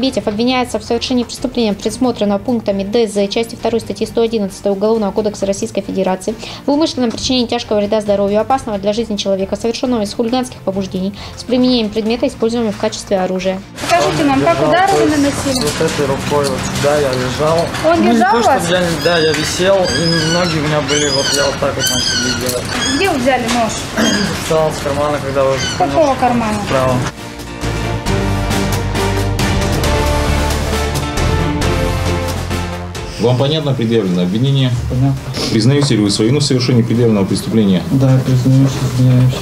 Бетев обвиняется в совершении преступления, предусмотренного пунктами ДЗ части 2 статьи 111 Уголовного кодекса Российской Федерации, в умышленном причинении тяжкого вреда здоровью, опасного для жизни человека, совершенного из хулиганских побуждений, с применением предмета, используемого в качестве оружия. Покажите нам, как удары вы наносили. Вот этой рукой вот сюда я лежал. Он ну, держал не то, вас? я, да, я висел, и ноги у меня были, вот я вот так вот начал делать. Где вы взяли нож? Достал с кармана, когда вы какого кармана? справа. Вам понятно предъявленное обвинение? Понятно? Признаете ли вы свою вину в совершении предъявленного преступления? Да, признаюсь, извиняюсь.